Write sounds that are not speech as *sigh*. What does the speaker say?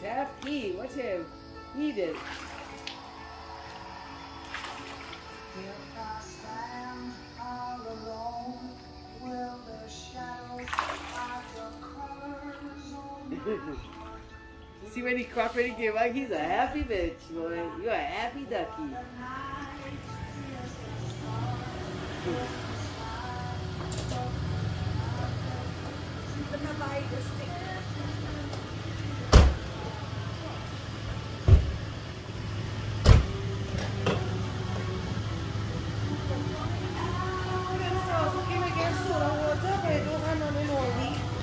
happy. Watch him. He did. *laughs* See when he cooperating to your mic? He's a happy bitch, boy. You're a happy ducky.